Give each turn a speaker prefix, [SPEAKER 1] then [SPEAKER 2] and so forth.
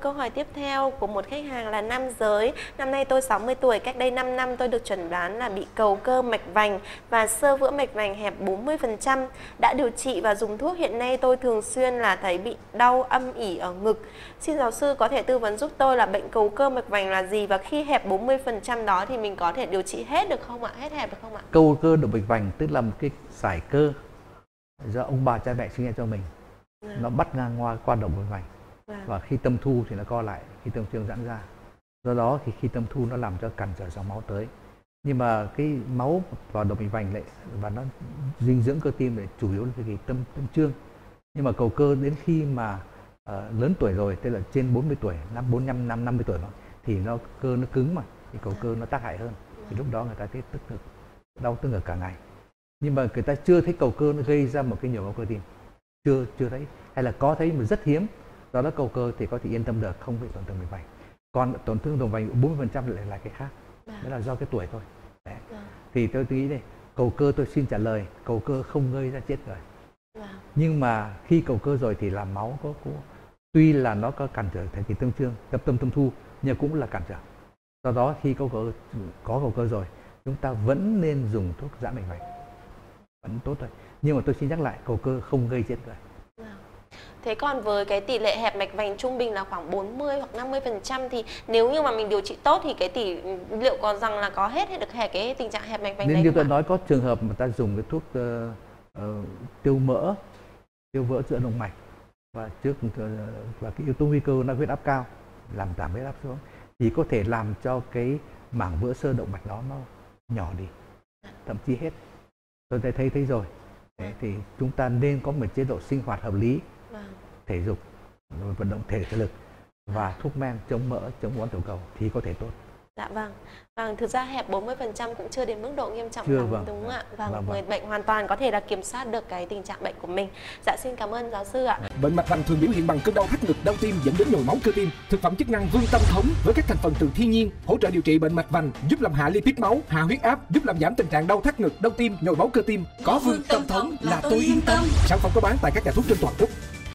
[SPEAKER 1] Câu hỏi tiếp theo của một khách hàng là nam giới. Năm nay tôi 60 tuổi, cách đây 5 năm tôi được chẩn đoán là bị cầu cơ mạch vành và sơ vữa mạch vành hẹp 40%. Đã điều trị và dùng thuốc, hiện nay tôi thường xuyên là thấy bị đau âm ỉ ở ngực. Xin giáo sư có thể tư vấn giúp tôi là bệnh cầu cơ mạch vành là gì và khi hẹp 40% đó thì mình có thể điều trị hết được không ạ? Hết hẹp được không ạ?
[SPEAKER 2] Cầu cơ động mạch vành tức là một cái sải cơ do ông bà cha mẹ sinh ra cho mình. À. Nó bắt ngang qua qua động mạch vành Vâng. và khi tâm thu thì nó co lại khi tâm trương giãn ra. Do đó thì khi tâm thu nó làm cho cản trở dòng máu tới. Nhưng mà cái máu vào động mạch vành lại và nó dinh dưỡng cơ tim để chủ yếu là cái tâm tâm trương. Nhưng mà cầu cơ đến khi mà uh, lớn tuổi rồi tức là trên 40 tuổi năm 45 năm 50 tuổi mà thì nó cơ nó cứng mà thì cầu cơ nó tác hại hơn. Thì lúc đó người ta thấy tức ngực đau tức ngực cả ngày. Nhưng mà người ta chưa thấy cầu cơ nó gây ra một cái nhồi máu cơ tim. Chưa chưa thấy. Hay là có thấy mà rất hiếm do đó cầu cơ thì có thể yên tâm được không bị tổn thương mạch vành còn tổn thương động vành 40% lại là cái khác đó dạ. là do cái tuổi thôi Đấy. Dạ. thì tôi nghĩ đây cầu cơ tôi xin trả lời cầu cơ không gây ra chết người dạ. nhưng mà khi cầu cơ rồi thì làm máu có cũng tuy là nó có cản trở thành kỳ tâm trương tập tâm tâm thu nhưng cũng là cản trở do đó khi cầu cơ có cầu cơ rồi chúng ta vẫn nên dùng thuốc giãn mạch vành vẫn tốt thôi nhưng mà tôi xin nhắc lại cầu cơ không gây chết người
[SPEAKER 1] Thế còn với cái tỷ lệ hẹp mạch vành trung bình là khoảng 40 hoặc 50% thì nếu như mà mình điều trị tốt thì cái tỷ liệu còn rằng là có hết hay được hẹp cái tình trạng hẹp mạch vành
[SPEAKER 2] Nên đấy như tôi nói có trường hợp mà ta dùng cái thuốc uh, uh, tiêu mỡ, tiêu vỡ giữa động mạch và trước uh, và cái yếu tố nguy cơ nó huyết áp cao làm giảm huyết áp xuống thì có thể làm cho cái mảng vữa sơ động mạch đó nó nhỏ đi thậm chí hết. Tôi thấy thấy thấy rồi. Đấy, thì chúng ta nên có một chế độ sinh hoạt hợp lý thể dục vận động thể thể lực và thuốc men chống mỡ chống uốn tiểu cầu thì có thể tốt
[SPEAKER 1] Dạ vâng. Vâng, thực ra hẹp 40% cũng chưa đến mức độ nghiêm trọng
[SPEAKER 2] chưa, lắm vâng.
[SPEAKER 1] đúng không ạ? Vâng, vâng, người vâng. bệnh hoàn toàn có thể là kiểm soát được cái tình trạng bệnh của mình. Dạ xin cảm ơn giáo sư ạ.
[SPEAKER 3] Bệnh mạch vành thường biểu hiện bằng cơn đau thắt ngực, đau tim dẫn đến nhồi máu cơ tim. Thực phẩm chức năng Vương Tâm Thống với các thành phần từ thiên nhiên hỗ trợ điều trị bệnh mạch vành, giúp làm hạ lipid máu, hạ huyết áp, giúp làm giảm tình trạng đau thắt ngực, đau tim, nhồi máu cơ tim. Có Vương Tâm Thống là tôi yên tâm. Sản phẩm có bán tại các nhà thuốc trên toàn quốc.